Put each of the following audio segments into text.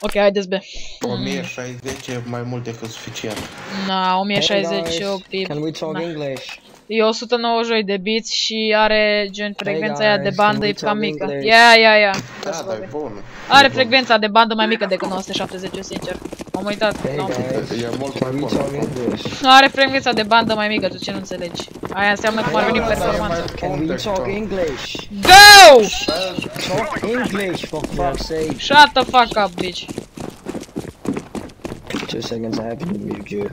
Ok, haideți B. 1060 e mai mult decât suficient. Na, 1060 Hey guys, octave. Can we talk Na. English? E 192 de bits și are gen frecvența aia de guys, bandă can e we cam talk mică. English? Ia, ia, ia. Da, da, e bun. Are E bun. frecvența de bandă mai mică decât 970, sincer. Am uitat. Hey n-am- guys, E mult mai can we bun. talk acum. English? Are frecvența de bandă mai mică, tu ce nu înțelegi? Aia înseamnă cum ar veni Da, da, da, performanța. e mai Can bun we decât talk tot. English? Go! Talk English for fuck's sake. Shut the fuck up, bitch. Two seconds, I have to mute you.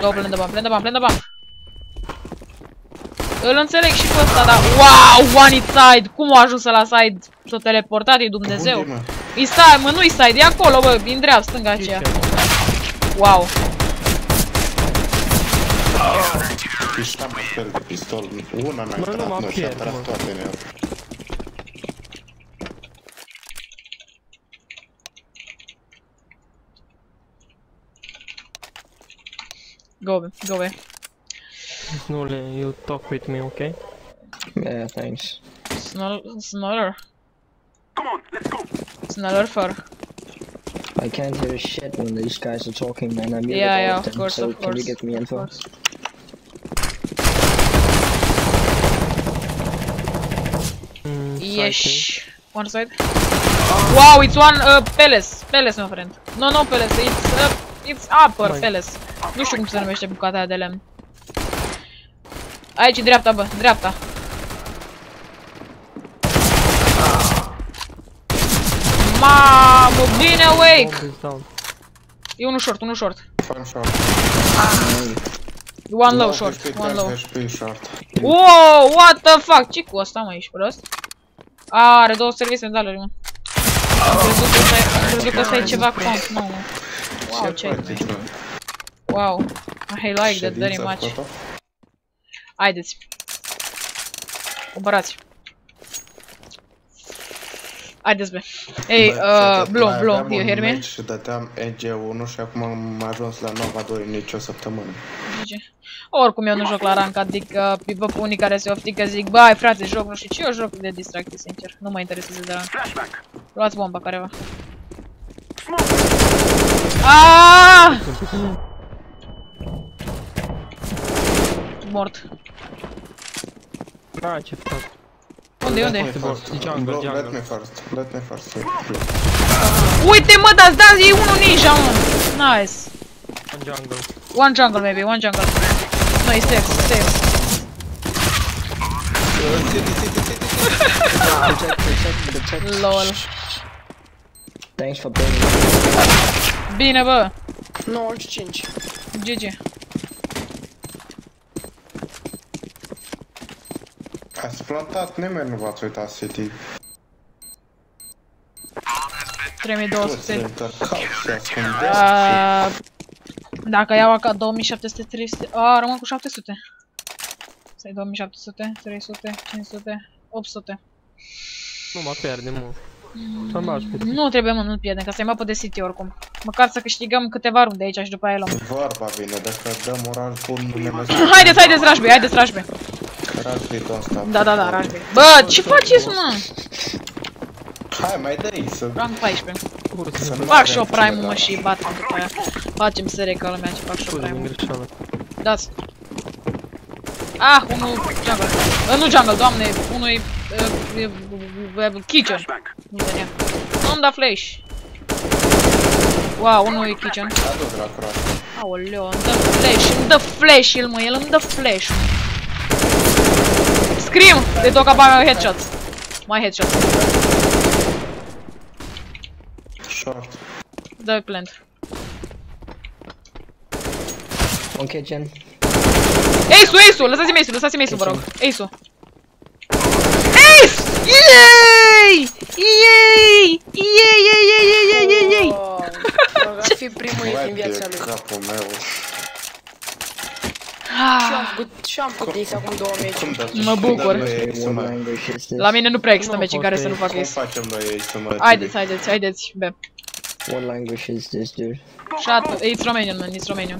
Go, plin de bani, plin de bani, plin de bani. Îl înțeleg și pe ăsta, dar... Wow, one inside! Cum a ajuns la side? S-a teleportat, e Dumnezeu. Unde, mă? E side, mă, nu-i side, e acolo, bă, din dreapta, stânga aceea. Wow. Piștam pe fel de pistol. Una n-a Mă, nu intrat, mă nu, și-a pierd, tras mă. toate în el. Go, be, go, be. Snule, you talk with me, okay? Yeah, thanks. Snull, snuller. Snuller for. I can't hear a shit when these guys are talking, man. I muted Yeah, all yeah, of of them, course, so of can you get me Of info? course. Mm, Yes. One side. Wow, it's one uh, palace. Palace, my friend. No, no palace. It's uh, it's upper Mai. palace. Nu știu cum se numește bucata aia de lemn. Aici, dreapta, bă, dreapta. Mamă, bine awake! Bomb is down. E unul short, unul short. Fan short. One low Low short, HP, one low. 10 HP short. Wow, what the fuck? Ce cu asta, mă, ești prost? A, are două servicii medaluri, mă. Am crezut că ăsta e- am crezut că ăsta e ceva comp, nu, mă. Wow, ce faceți, mă? Wow, I like that very Ședință much. Foto? Haideți. Cumpărați. Haideți, bă. Ei, Bă, uh, frate, Blue, mai Blue, aveam you un hear me? match Și dăteam EG1 și acum am ajuns la Nova 2 în nicio săptămână. Zice. Oricum eu nu joc la rank, adică vă pe unii care se oftică zic, bai frate, joc nu știu ce, eu joc de distracție, sincer. Nu mă interesează de rank. Luați bomba careva. Aaaa! Mort. Ah, ce fac? Unde, Let me unde? first. Jungle, Bro, jungle. Let me first. Let me first. Uite mă, dați, dați, e unul ninja, mă. Nice. În jungle. One jungle, maybe, one jungle. No, e stairs, stairs. Protect, protect, protect. Lol. Thanks for being. Bine, bă. 95. GG. Ați plantat, nimeni nu v-ați uitat City. 3200. Intercal și ascundeți. Uh, dacă iau ca 2700, 300... A, rămân cu 700. Stai 2700, 300, 500, 800. Nu mă pierde, mă. Să mă ajut. Nu trebuie, mă, nu pierdem, că să-i mapă de City oricum. Măcar să câștigăm câteva runde aici și după aia luăm. Vorba vine, dacă dăm oraș bun, nu ne mai Haideți, haideți, Rashby, haideți, Rashby. Rashby ăsta. Da, da, da, Rashby. Bă, ce faceți, mă? Hai, mai dai să... Rank 14. să nu Fac avem și o cine prime da. mă și batem după aia. Facem serie ca lumea ce fac și o Scuze, prime din greșeală. Dați. Ah, unul jungle. Uh, nu jungle, doamne, unul e uh, uh, uh, kitchen. Nu vedea. Nu-mi da flash. Wow, unul e kitchen. Adu dracu Rashby. Aoleo, îmi dă flash, îmi dă flash el, mă, el îmi dă flash. Scream! De toca bag headshot. Mai headshot. Short. Dă plant. One kitchen. Ace-ul, Ace-ul, lăsați-mi Ace-ul, lăsați-mi Ace-ul, vă rog. Ace-ul. Ace! Yay! Yay! Yay, yay, yay, yay, yay, yay, yay! Oh, Va fi primul hit Vai din viața de lui. capul meu. Și am făcut, și am făcut X acum două meci. Cum dă- Mă cum bucur. dăm noi Ace, What mă? language is this? La mine nu prea există Nu, meci în care să nu poate- fac Cum Ace. facem noi Ace, mă? Haideți, haideți, haideți, be. What language is this, dude? Shut up, it's Romanian, man, it's Romanian.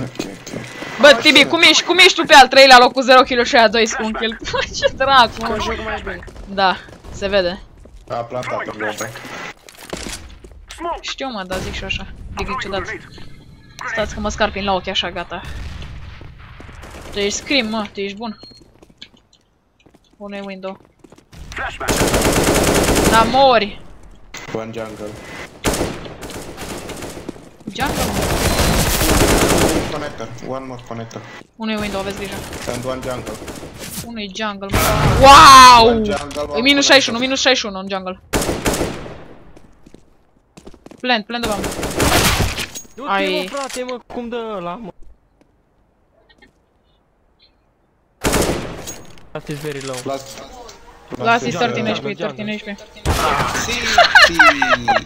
Ok, ok. Bă, Tibi, cum ești, cum ești tu pe al treilea loc cu 0 kill și aia 2 cu un kill? Ce dracu, Că mă. joc mai bine. Da, se vede. A plantat în bombe. Știu mă, dar zic și eu așa. Adică e ciudat. Stați că mă scarpin la ochi așa, gata. Tu ești scream, mă, tu ești bun. Unul e window. Da, mori! One jungle. Jungle, mă. Connector. One more connector. Unul e window, aveți grijă. And one jungle. Unul e jungle, mă. Wow! One jungle, E one minus connector. 61, minus 61 în jungle. Plant, plant de bam. Du-te, Ai- mă, frate, mă, cum dă ăla, mă. That is very low. Last. Last is is, 13 uh, HP, 13 HP.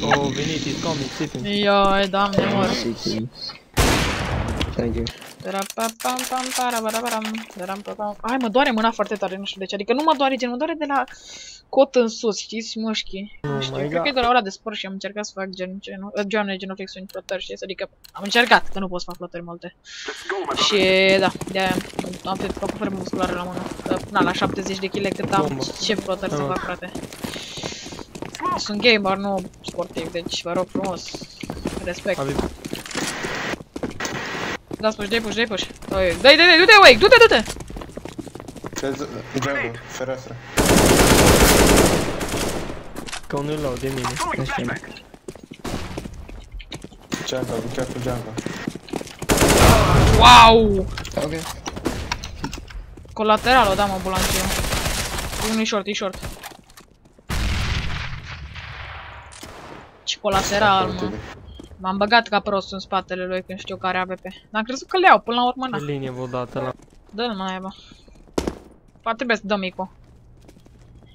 Oh, venit, he's coming, sitting. Ioi, doamne, mor. CT. Thank you. Hai mă, doare mâna foarte tare, nu știu de ce. Adică nu mă doare gen, mă doare de la cot în sus, știți, mușchii. Nu Oh știu, my cred că God. e de la ora de sport și am încercat să fac gen, genul, uh, genul, genoflexiuni flotări, știți? Adică am încercat, că nu pot să fac flotări multe. Și da, de-aia am făcut făcut formă musculară la mână. Că, Na, la 70 de kg cât am, Bombă. ce flotări să Ah. fac, frate. Sunt gamer, nu sportiv, deci vă rog frumos, respect. Abi, Dați push, dai push, dai push. Dai, dai, dai, du-te, Wake, du-te, du-te! There's jungle. Fereastră. că unul e low de mine. Nice one. Jungle. Be careful jungle. Wow! Okay. Colateral, o da mă, bulanțiu. Unul e short, e short. Ce colateral, mă. M-am băgat ca prost în spatele lui când știu care AVP. Dar am crezut că le iau, până la urmă, Pe na. linie vă dată la... Dă-l mă, naiba. Poate trebuie să dăm Ico.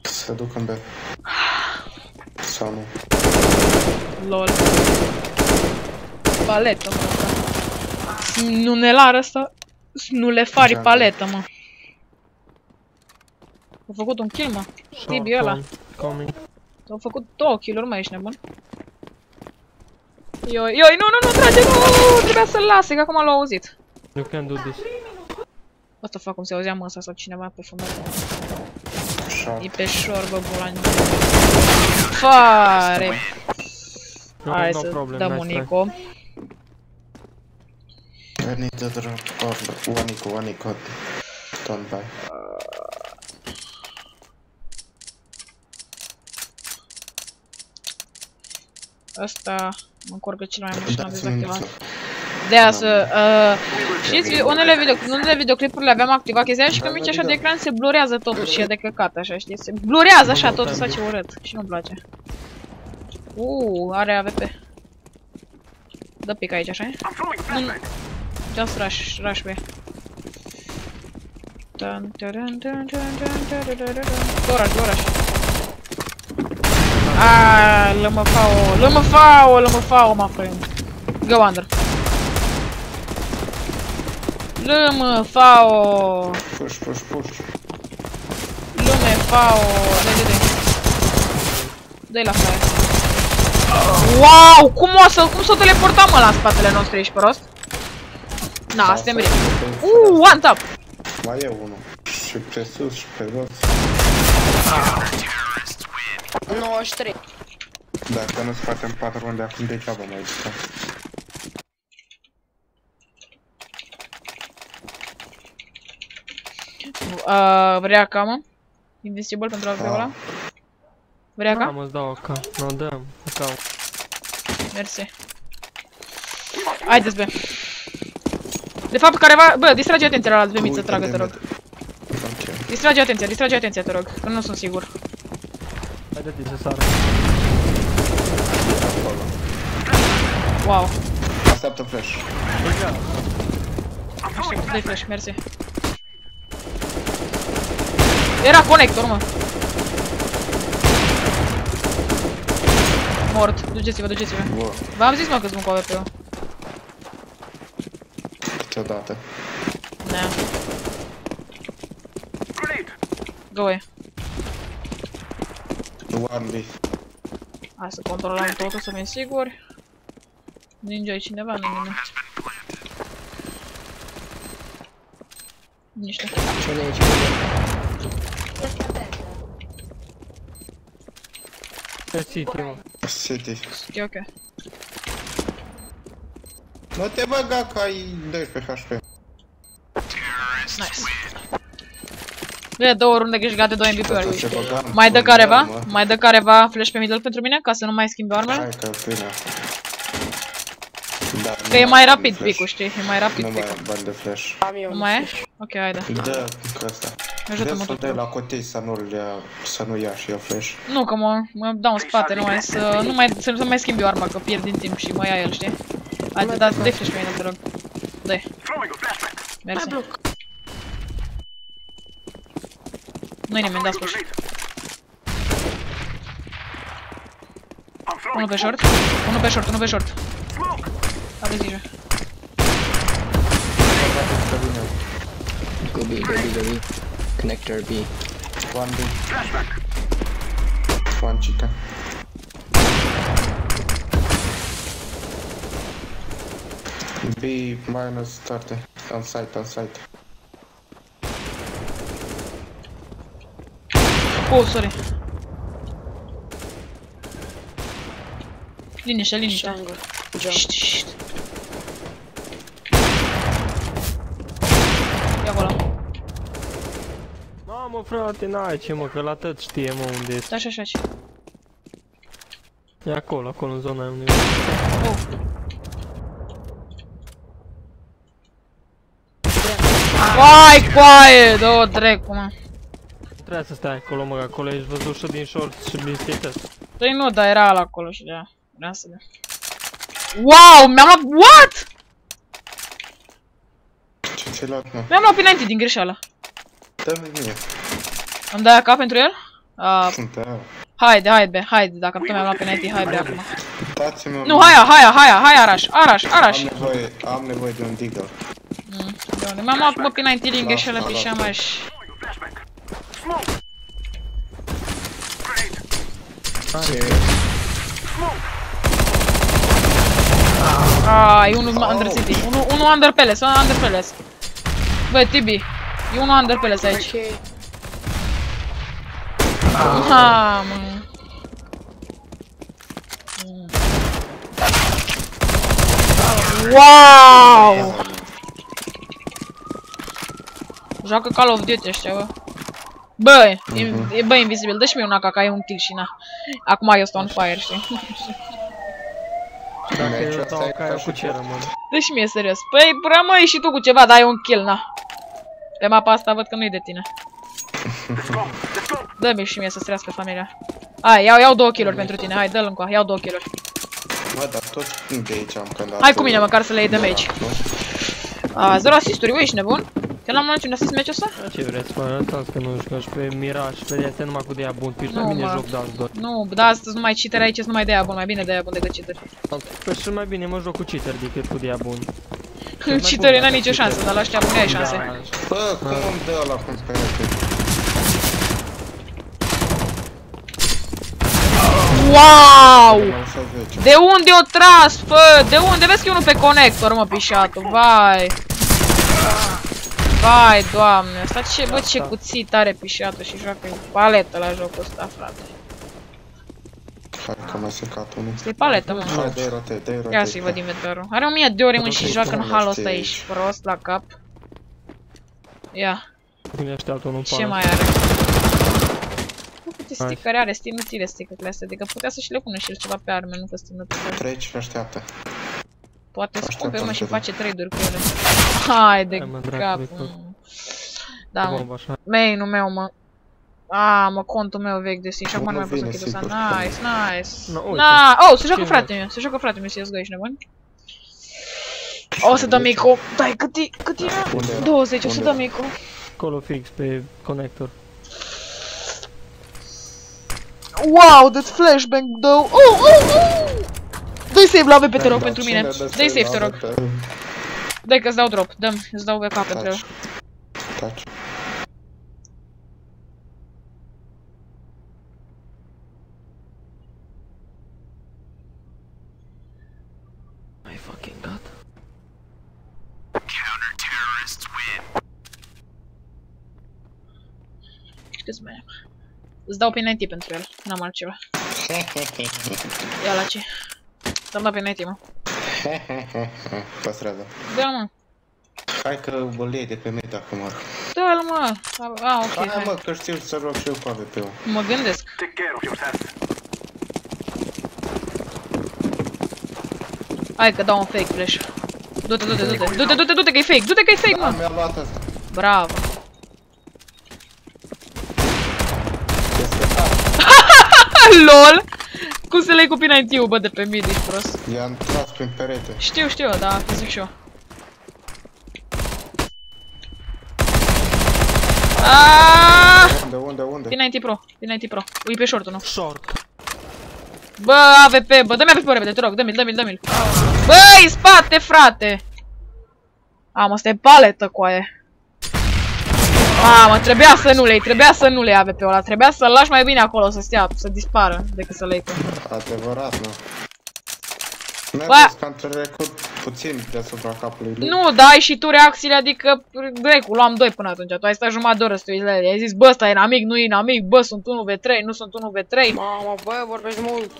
Se duc în B. Sau nu. LOL. Paletă, mă, ăsta. Snunelar ăsta. Snulefari Jungle. paletă, mă. A făcut un kill, mă. Tibi ăla. Short one, Coming. Au făcut două kill-uri, mă, ești nebun? Ioi, ioi, nu, nu, nu, trage, nu, trebuia să-l lase, că acum l-au auzit. You can do this. Asta fac cum se auzea măsa sau cineva pe fundal. Short. E pe șorbă, bulani. Fare! No, Hai no să problem, dăm nice un try. Ico. I need to drop or one eco, one eco. Don't buy. Asta mă încurcă cel mai mult și l-am Dați dezactivat. minus. De aia să... Uh, știți, unele, video, unele videoclipuri le aveam activat chestia aia și când mici așa de ecran se blurează totul și e de căcat așa, știți? Se blurează așa totul, să face urât și nu-mi place. Uuu, are AVP. Dă pic aici, așa Nu, nu. Just rush, rush B. Dun, dun, dun, dun, dun, dun, dun, dun, dun, dun. Go rush, go rush. Ah, lămă fao, lămă fao, lămă fao, my friend. Go under. Lămă fao, Push, push, push. lume fao, dai, dai, dai. Dai la fire. Wow, cum o să, cum să o teleportam mă la spatele nostru, ești prost? Na, suntem bine. Uh, one tap. Mai e unul. Și pe sus și pe jos. 93. Dacă nu scoatem 4 runde acum degeaba mai jucăm. Uh, vrea ca, mă? Invisible pentru a ăla? Vrea Am ca? îți dau AK. No, dăm. AK. Mersi. Haideți, bă. De fapt, careva... Bă, distrage atenția la alți bemiți să tragă, te rog. Ok. Distrage atenția, distrage atenția, te rog, că nu sunt sigur. Haideți să sară. Wow. Așteaptă flash. Aștept, dai flash, mersi. Era conector, mă. Mort. Duceți-vă, duceți-vă. Wow. V-am zis, mă, că-s bun cu AWP-ul. Câteodată. Da. Go away. One B. Hai să controlăm totul, să fim siguri. Ninja e cineva, nu nimeni. Niște. Ce ne aici? Pe City, mă. City. E ok. Nu te băga că ai 12 HP. Nice. De două runde câștigate, două Se MVP-uri. băga în Mai dă fund, careva? mă. Mai dă careva flash pe middle pentru mine, ca să nu mai schimbi armele? Hai că bine. Da, Că e nu mai am rapid flash. picul, știi? E mai rapid Nu mai picul. am bani de flash. Am eu. Nu mai e? Ok, haide. Dă că ăsta. Ajută-mă Vezi să tot. dai la cotii să nu ia, să nu ia și eu flash. Nu, că mă, mă dau în spate, nu mai să, nu mai, să nu mai schimbi arma, că pierd din timp și mă ia el, știi? Haide, da, dă flash pe mine, te rog. Dă-i. Mersi. Nu-i nimeni, dați push. Unul pe short, unul pe short, unul pe short. Aveți grijă. Go B, go B, go B. Connector B. One B. One chicken. B minus 30. On site, on site. Oh, sorry. Liniște, liniște. Jungle. Jump. Șt, șt. E acolo. Mamă, frate, n-ai ce mă, că la tot știe, mă, unde este. Da, așa, așa. așa. E acolo, acolo, în zona aia unde Oh. Vai, coaie! Dă-o dracu, mă. Nu Trebuia să stai acolo, mă, că acolo ești văzut și din short și din status. Păi nu, dar era ala acolo și de Vreau să vedem. Wow, mi-am luat... What? Ce ți-ai luat, mă? Mi-am luat penalty din greșeală. Dă-mi mie. Îmi dai AK pentru el? Uh, Sunt aia. haide, haide, haide, dacă tot mi-am luat penalty, haide acum. Dați-mi un... Nu, haia, haia, haia, haia, Araș, Araș, Araș. Am nevoie, am nevoie de un digger. Mm, de unde? Mi-am luat, mă, penalty din greșeală pe și am și... Ah, e unul under city. Unul, unul under palace, unul under palace. Bă, Tibi, e unul under palace aici. Ok. Ha, mă. Wow! Joacă Call of Duty ăștia, bă. Bă, e, e bă, invizibil, dă și mie un AK, că ai un kill și na. Acum eu stau on fire, știi? Dacă Deci eu asta dau e ca ca eu și cu ce tot. rămân? Dă și mie serios. Păi, rămâi și tu cu ceva, dar ai un kill, na. Pe mapa asta văd că nu-i de tine. Dă-mi și mie să strească familia. Hai, iau, iau două kill pentru tine, hai, dă-l încoa, iau două kill -uri. Bă, dar tot de aici am când Hai cu mine măcar să le iei damage. A, zero asisturi, ui, ești nebun? Că n-am luat niciun asist meciul ăsta? Da, Ce vreți, mă, arătați că nu jucăm și pe Mirage, pe este numai cu de bun, piși la Nu, mine mă. joc de alți doi. Nu, da, astăzi nu mai cheater aici, nu mai de aia bun, mai bine de aia bun decât cheater. Păi și mai bine mă joc cu cheater decât cu de bun. Cheater n-a nicio șansă, dar la ăștia buni ai șanse. Da, Bă, cum îmi dă ăla cum pe Wow! 110. De unde o tras, fă? De unde? Vezi că e unul pe conector, mă, pișatul, vai. Vai, doamne, asta ce, bă, ce cuțit are pișatul și joacă paletă la jocul ăsta, frate. Hai că m-a secat unul. E paletă, mă. Hai, dă-i rotate, dă-i rotate. Ia să-i văd inventarul. Are 1000 de ore, mă, și Rotate, joacă în doamne, halul ăsta știi. aici, prost la cap. Ia, Vine așteaptă unul ce pan. mai are? Nu câte stickere are, Steam nu ține stickere astea, adică putea să și le pună și el ceva pe arme, nu că Steam nu ține. Treci și așteaptă. Poate scumpe, mă, și Așteaptă-mi face trade-uri cu ele. Hai de Hai, mă, cap. dracului tot. mă. Da, mă. Bomba, așa. Main-ul meu, mă. A, mă, contul meu vechi de Steam și acum nu Nu mai pot să vine, închid ăsta. sigur. Nice, nice. No, uite. Na, oh, se joacă Ce frate meu, se joacă frate meu CSGO, ești nebun? O să dăm micu. Dai, cât e, cât e? Unde era? 20, o să Unde dăm era? micu. Acolo fix pe conector. Wow, de flashbang, dă Oh, oh, oh! Dă-i save la VP, te rog, Da, pentru cine mine. dă Dă-i save, la te rog. VP? Dă-i că-ți dau drop, dăm, îți dau VK pentru el. Taci. Taci. My fucking god. Câți mai am? Îți dau pe 90 pentru el, n-am altceva. Ia la ce? Ți-am dat pe 90, mă. Păstrează. Da, mă. Hai că îl iei de pe mine acum. Da-l, mă. A, a, ok, Hai hai. mă, că știu să rog și eu cu AVP-ul. Mă gândesc. Hai că dau un fake flash. Du-te, du-te, du-te, du-te, du-te, du-te că e fake, du-te că e fake, Da, mă. mi-a luat asta. Bravo. LOL! Cum să le iei cu P90-ul, bă, de pe mid, ești prost. I-am tras prin perete. Știu, știu, da, te zic și eu. Aaaa! Unde, unde, unde? P90 Pro, P90 Pro. Ui pe short nu. Short. Bă, AVP, bă, dă-mi AVP repede, te rog, dă-mi-l, dă-mi-l, dă-mi-l. Băi, spate, frate! Am, asta e paletă, coaie. Mamă, trebuia să nu le iei, trebuia să nu le iei AVP-ul ăla, trebuia să-l lași mai bine acolo, să stea, să dispară, decât să le iei cu. Adevărat, mă. N-ai Bă. văzut că am trecut puțin deasupra capului lui? Nu, dai și tu reacțiile, adică, Grecu, luam 2 până atunci, tu ai stat jumătate de oră să te uiți la el, ai zis, bă, ăsta e inamic, nu e inamic, bă, sunt 1v3, nu sunt 1v3, Mamă, bă, vorbești mult.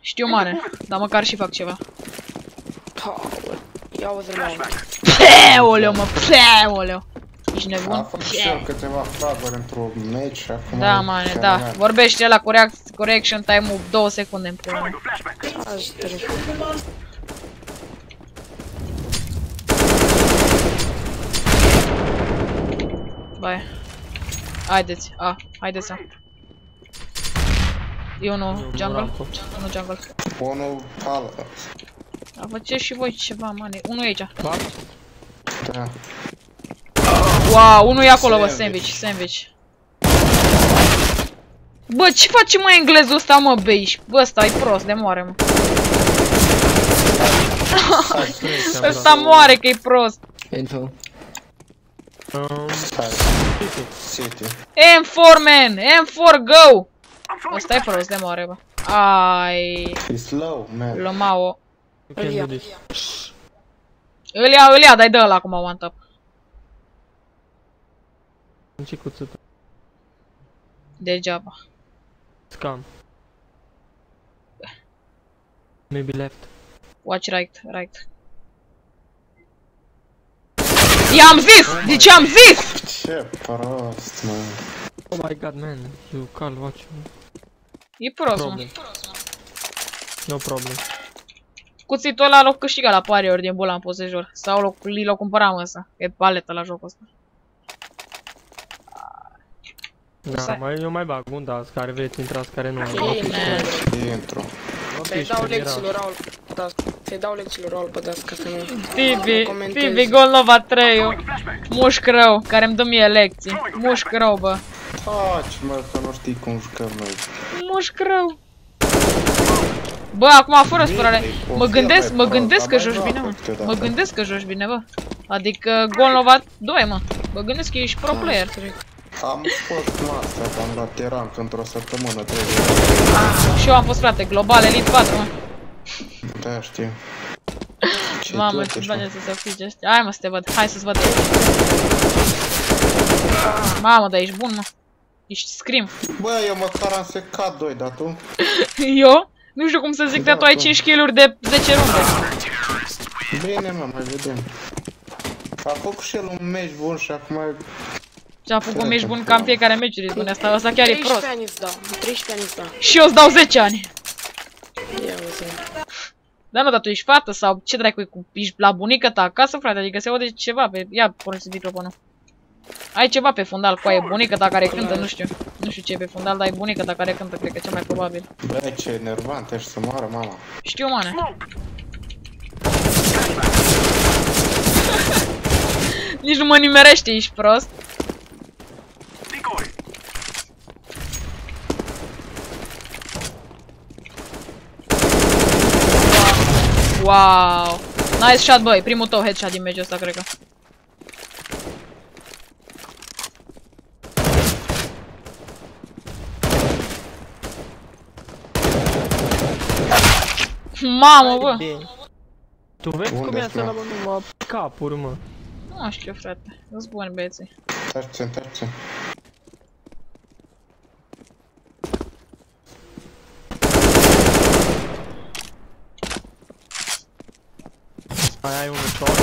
știu mare, dar măcar și fac ceva. Paul. Ia uzi mamă. Peoleu, mă, peoleu. Ești Am nebun? făcut și eu câteva fraguri într-un match și acum... Da, e mane, da. fenomenal. Vorbește la cu reac- cu reaction time-ul 2 secunde în pula mea. Aș trec. Bai. Haideți, a, haideți să. Eu nu, jungle. rampa. Nu jungle. Unul pal... A, faceți și voi ceva, mane. Unul e aici. Fac? Da. Wow, unul e acolo, bă, Sandwich. sandwich, sandwich. Bă, ce face mă englezul ăsta, mă, beish? Bă, ăsta e prost, de moare, mă. Ăsta moare că e prost. Info. Um, Stai. City. City. M4, man! M4, go! Ăsta e prost, de moare, bă. Ai... E slow, man. Lomao. You can do this. Îl ia, îl ia, dai dă ăla acum one tap. În ce cuțută? Degeaba. Scam. Maybe left. Watch right, right. I-am zis! De ce am zis? Ce prost, mă. Oh my god, man. You can't watch me. E prost, mă. Problem. No problem. Cuțitul ăla l-a câștigat la pari ori din bula în posejor. Sau l-o- li l-o cumpăram însă. E paletă la jocul ăsta. Da, Să- mai, eu mai bag un das care vreți intrați, care nu. Bine. Intru. Să-i dau lecții lui Raul pe task. Să-i dau lecții lui Raul pe task ca să nu... Tibi, comentezi. Tibi Golnova 3 Mușc rău, care îmi dă mie lecții. Mușc rău, bă. Taci, mă, că nu știi cum jucăm noi. Mușc rău. Bă, acum fără spărare. Mă gândesc, mă gândesc că joci bine, mă. Mă gândesc că joci bine, bă. Adică Golnova 2, mă. Mă gândesc că ești pro player. Am fost master, am luat rank într-o săptămână, trebuie. Și eu am fost, frate, global Elite 4, mă. Da, știu. Ce Mamă, tot ce ești, bine mă. să se aplice ăștia. Hai mă să te văd, hai să-ți văd. Mamă, dar ești bun, mă. Ești scream. Bă, eu măcar am secat 2, dar tu? Eu? Nu știu cum să zic, Da, dar tu ai tu. 5 kill-uri de 10 runde. Bine, mă, mai vedem. A făcut și el un match bun și acum Și a făcut meci bun cam fiecare meciuri, spune asta, asta chiar e 13 prost. ani îți dau. 13 ani îți dau. Și eu îți dau 10 ani. Ia uzi. Dar nu, dar tu ești fată sau ce dracu e cu... Ești la bunica ta acasă, frate, adică se aude ceva pe... Ia, porneți microfonul. Ai ceva pe fundal cu aia, bunica ta care cântă, nu știu. Nu știu ce e pe fundal, dar e bunica ta care cântă, cred că cel mai probabil. Bă, ce enervant, ești să moară mama. Știu, mane. Nici nu mă nimerește, ești prost. Wow. Nice shot, băi. Primul tău headshot din meciul ăsta, cred că. Mamă, bă. Tu vezi Unde cum e ești, să mă? la numai capuri, mă. Nu știu, frate. Nu-s buni, băieții. Taci, taci. Mai ai unul short.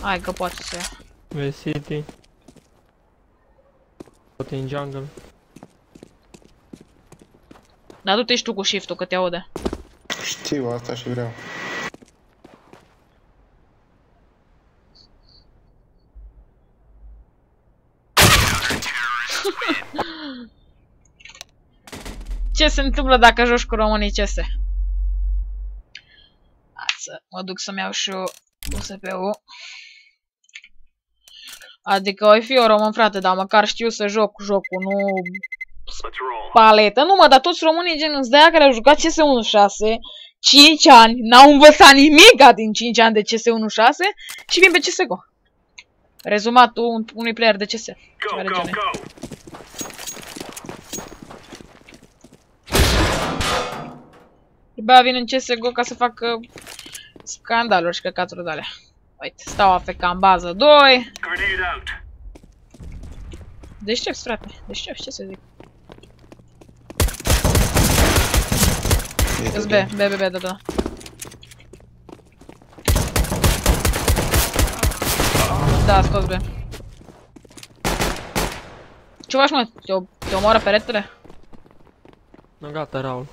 Hai că poate să ia. Vezi City. Poate în jungle. Dar du-te și tu cu shift-ul că te aude. Știu asta și vreau. Ce se întâmplă dacă joci cu românii CS? Hai să mă duc să-mi iau și eu USB-ul. Adică oi fi eu român, frate, dar măcar știu să joc cu jocul, nu paletă. Nu mă, dar toți românii genul de aia care au jucat CS16 5 ani, n-au învățat nimic din 5 ani de CS16 și vin pe CSGO. Rezumatul un- unui player de CS. Ceva de genul. Bă, vin în CSGO ca să facă scandaluri și căcaturi de alea. Uite, stau AFK în bază 2. Deștept, frate. Deștept, ce să zic. Îți B, B, B, B, da, da. Da, scos B. Ce faci, mă? Te, te omoară peretele? No, gata, Raul.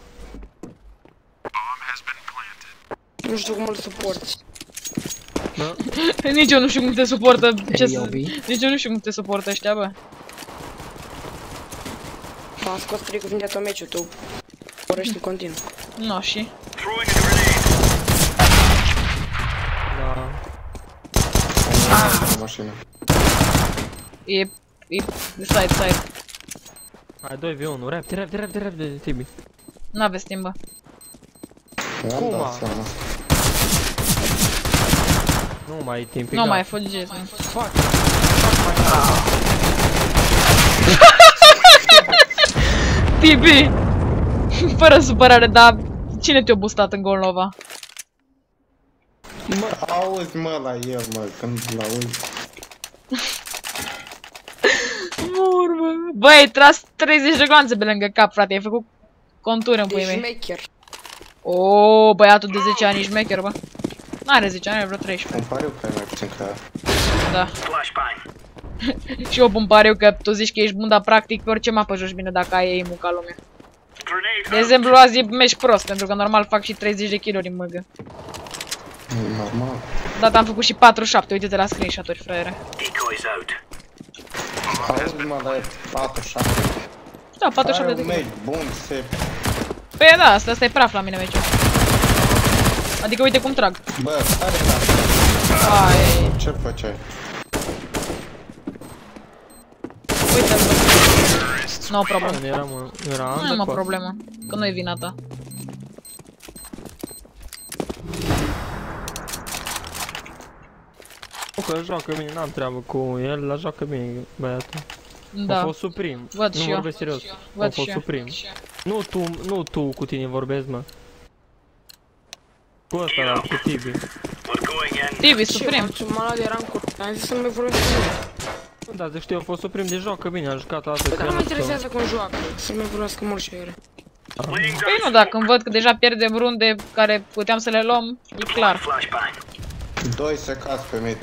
Nu știu cum îl suporti. Da? Nici eu nu știu cum te suportă, ce Hey, să... Obi. Nici eu nu știu cum te suportă ăștia, bă. M-am scos tricul fiind de tot meciul, tu vorbești în continuu. Nu, și? Da. Mașină. E... E... Side, side. Hai 2v1, repede, repede, repede, repede, Tibi. N-aveți timp, bă. Mi-am Cum, dat a? seama. Nu mai ai timp, e Nu mai, gata. fugiți. mă. Fuck. Tibi! Fără supărare, dar cine te-a boostat în Golnova? Mă, auzi mă la el, mă, când l-auzi. Mor, bă. Băi, ai tras 30 de gloanțe pe lângă cap, frate, ai făcut contură în E puii mei. șmecher. O, băiatul de 10 ani, șmecher, bă. N-are 10 ani, are vreo 13. Îmi pare eu că ai mai puțin ca... Da. Și eu pun pariu că tu zici că ești bun, dar practic pe orice mapă joci bine dacă ai aim ca lumea. De exemplu, azi mergi prost, pentru că normal fac și 30 de kg în măgă. Normal. Da, am făcut și 47, uite-te la screenshot-uri, fraiere. Auzi mă la 47. Da, Are 47 de un kg. meci bun, se... Păi da, asta, asta e praf la mine meciul. Adică uite cum trag. Bă, care la... Ai, Ce făceai? uite bă. No problem. Nu era, mă, era Nu e mă undercut. problemă, că nu e vina ta. Nu, că joacă bine, n-am treabă cu el, la joacă bine băiatul. A Da, fost suprim. Văd nu și eu. vorbesc serios. A văd fost și eu. suprim. Nu tu, nu tu cu tine vorbesc, mă. Cu ăsta, da, cu Tibi. Tibi, Ce suprim. faci? M-a luat de rancul. Am zis să nu mai vorbesc cu mine. Da, zic știu, a fost suprim de joacă bine, a jucat o dată. Dar că nu mă nu știu. interesează cum joacă. Să nu mai vorbească mult și ere. Păi nu, dacă îmi văd că deja pierdem runde care puteam să le luăm, e clar. Doi se caz pe mid.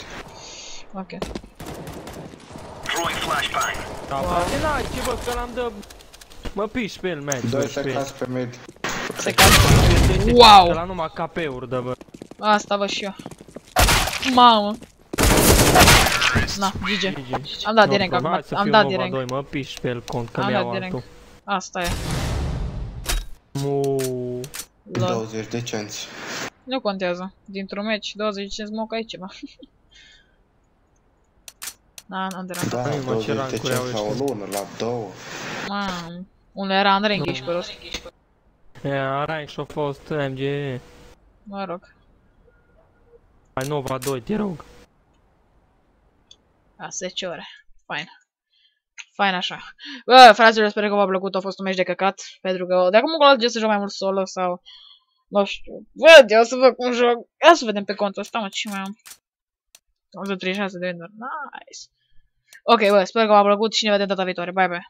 Ok. Da, frate, n-ai ce bă, că l-am dă... Mă piși pe el, match, Doi mă se pe el. caz pe mid. Se calcă. Că Wow! la numai KP-uri dă, bă. Asta văd și eu. Mamă. Na, GG. GG. Am dat No direct problem, acum, hai să am fiu dat Nova direct. 2, mă piși pe el cont, că Am mi-au dat direct. altul. Asta e. Mu. Lol. 20 de cenți. Nu contează. Dintr-un meci, 20 de smoke ai ceva. Da, nu de Da, Hai, mă, ce 20 de rancuri au cenți la o ăștia. lună, la două. Mam. Unul era în rank și pe rost. E, rank și-a fost MG. Mă rog. Hai Nova 2, te rog. A 10 ore. Fain. Fain așa. Bă, fraților, sper că v-a plăcut. A fost un meci de căcat. Pentru că de acum încolo să joc mai mult solo sau... Nu știu. Văd, eu o să văd cum joc. Ia să vedem pe contul ăsta, mă, ce mai am. 136 de vendori. Nice. Ok, bă, sper că v-a plăcut și ne vedem data viitoare. Bye, bye.